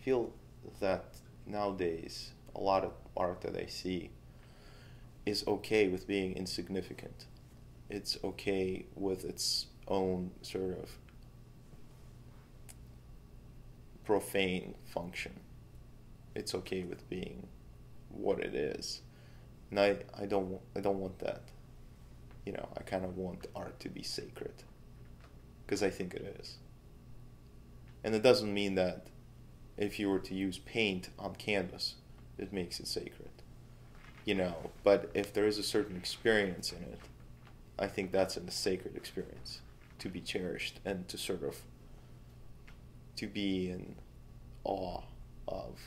feel that nowadays a lot of art that I see is okay with being insignificant. It's okay with its own sort of profane function. It's okay with being what it is. And I, I don't I don't want that. You know, I kind of want art to be sacred. Because I think it is. And it doesn't mean that if you were to use paint on canvas, it makes it sacred. You know, but if there is a certain experience in it, I think that's a sacred experience to be cherished and to sort of to be in awe of.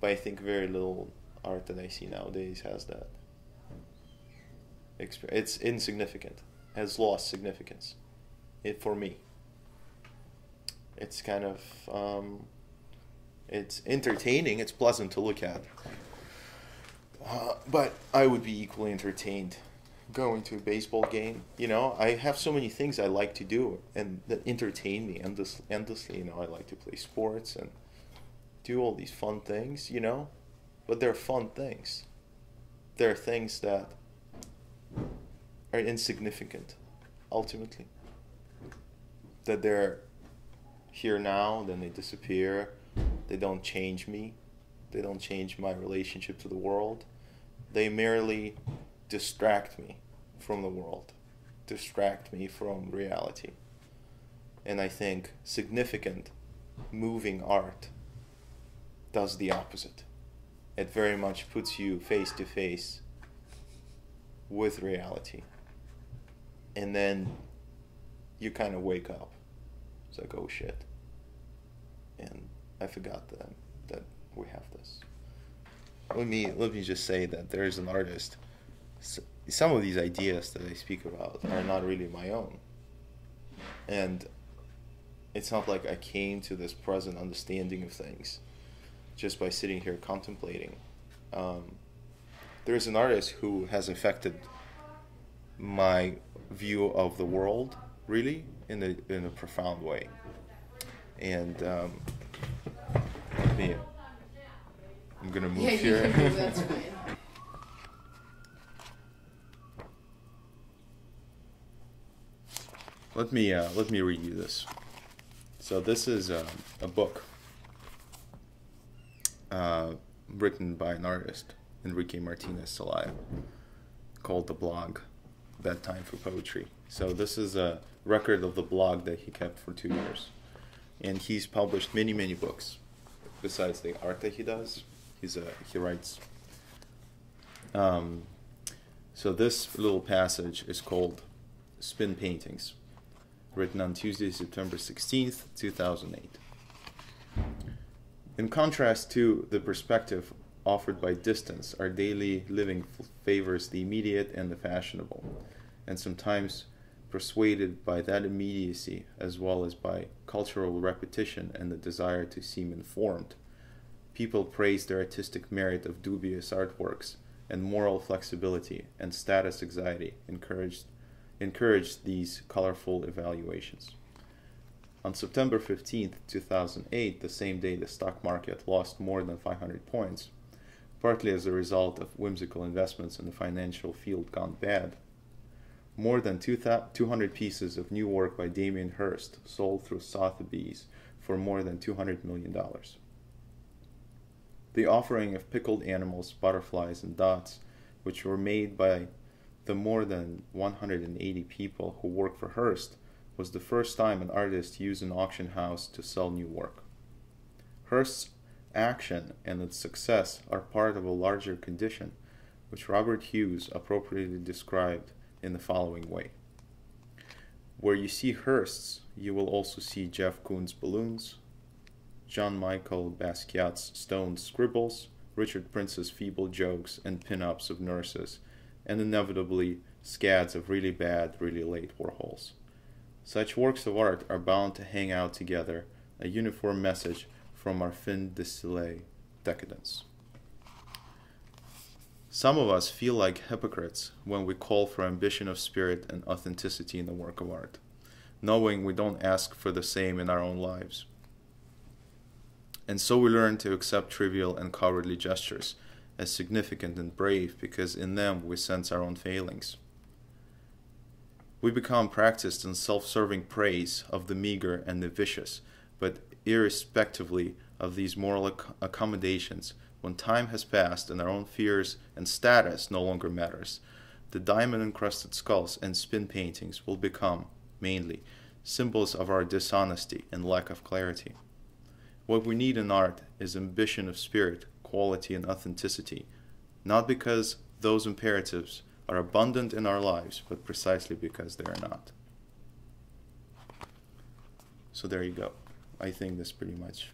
But I think very little art that I see nowadays has that. experience. It's insignificant, has lost significance. It for me. It's kind of um, it's entertaining. It's pleasant to look at. Uh, but I would be equally entertained going to a baseball game. You know, I have so many things I like to do and that entertain me endless, endlessly. You know, I like to play sports and do all these fun things. You know, but they're fun things. They're things that are insignificant, ultimately. That they're here now, then they disappear. They don't change me. They don't change my relationship to the world. They merely distract me from the world, distract me from reality. And I think significant, moving art does the opposite. It very much puts you face to face with reality. And then you kind of wake up. It's like, oh shit. And I forgot that, that we have this. Let me let me just say that there is an artist some of these ideas that I speak about are not really my own. And it's not like I came to this present understanding of things just by sitting here contemplating. Um, there's an artist who has affected my view of the world really in a, in a profound way. And um, me, I'm gonna move yeah, here. Let me uh, let me read you this. So this is uh, a book uh, written by an artist, Enrique Martinez Celaya, called the blog "Bad Time for Poetry." So this is a record of the blog that he kept for two years, and he's published many many books. Besides the art that he does, he's a he writes. Um, so this little passage is called "Spin Paintings." written on Tuesday, September 16th, 2008. In contrast to the perspective offered by distance, our daily living favors the immediate and the fashionable, and sometimes persuaded by that immediacy as well as by cultural repetition and the desire to seem informed. People praise the artistic merit of dubious artworks, and moral flexibility and status anxiety encouraged encouraged these colorful evaluations. On September 15, 2008, the same day the stock market lost more than 500 points, partly as a result of whimsical investments in the financial field gone bad, more than 200 pieces of new work by Damien Hirst sold through Sotheby's for more than $200 million. The offering of pickled animals, butterflies, and dots, which were made by the more than 180 people who work for Hirst was the first time an artist used an auction house to sell new work. Hirst's action and its success are part of a larger condition, which Robert Hughes appropriately described in the following way. Where you see Hirst's, you will also see Jeff Koons' balloons, Jean-Michel Basquiat's stone scribbles, Richard Prince's feeble jokes and pin-ups of nurses and inevitably scads of really bad, really late Warhols. Such works of art are bound to hang out together, a uniform message from our fin de siècle decadence. Some of us feel like hypocrites when we call for ambition of spirit and authenticity in the work of art, knowing we don't ask for the same in our own lives. And so we learn to accept trivial and cowardly gestures as significant and brave because in them we sense our own failings. We become practiced in self serving praise of the meager and the vicious, but irrespectively of these moral ac- accommodations, when time has passed and our own fears and status no longer matters, the diamond encrusted skulls and spin paintings will become, mainly, symbols of our dishonesty and lack of clarity. What we need in art is ambition of spirit, quality, and authenticity, not because those imperatives are abundant in our lives, but precisely because they are not. So there you go. I think that's pretty much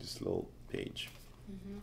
this little page. Mm-hmm.